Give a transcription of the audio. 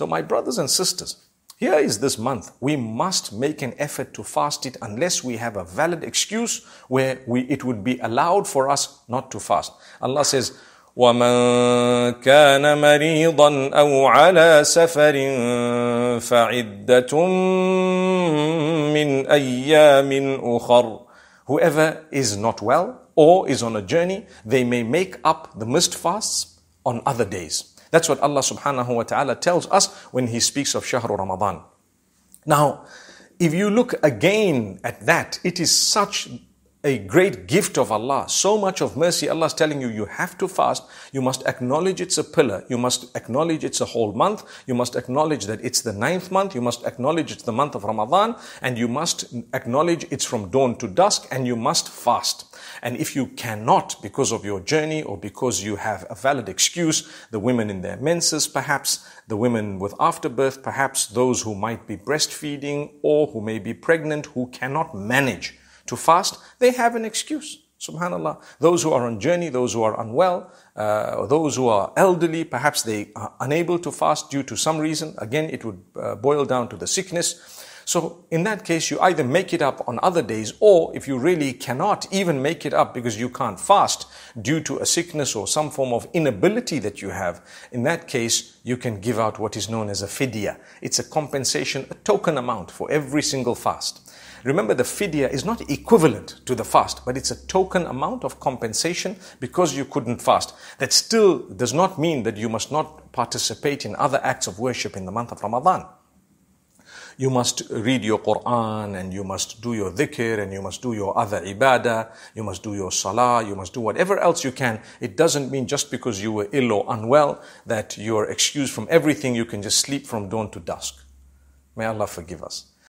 So, my brothers and sisters, here is this month. We must make an effort to fast it unless we have a valid excuse where we, it would be allowed for us not to fast. Allah says, ومن كان مريضا او على سفر فعده من ايام اخر Whoever is not well or is on a journey, they may make up the missed fasts on other days. that's what Allah subhanahu wa ta'ala tells us when He speaks of Shahru Ramadan. Now, if you look again at that, it is such a great gift of Allah, so much of mercy. Allah is telling you, you have to fast. You must acknowledge it's a pillar. You must acknowledge it's a whole month. You must acknowledge that it's the ninth month. You must acknowledge it's the month of Ramadan. And you must acknowledge it's from dawn to dusk. And you must fast. And if you cannot, because of your journey or because you have a valid excuse, the women in their menses, perhaps, the women with afterbirth, perhaps those who might be breastfeeding or who may be pregnant, who cannot manage to fast, they have an excuse. Subhanallah. Those who are on journey, those who are unwell, uh, those who are elderly, perhaps they are unable to fast due to some reason. Again, it would uh, boil down to the sickness. So in that case, you either make it up on other days, or if you really cannot even make it up because you can't fast due to a sickness or some form of inability that you have, in that case, you can give out what is known as a fidya. It's a compensation, a token amount for every single fast. Remember, the fidya is not equivalent to the fast, but it's a token amount of compensation because you couldn't fast. That still does not mean that you must not participate in other acts of worship in the month of Ramadan. You must read your Quran and you must do your dhikr and you must do your other ibadah, you must do your salah, you must do whatever else you can. It doesn't mean just because you were ill or unwell that you're excused from everything, you can just sleep from dawn to dusk. May Allah forgive us.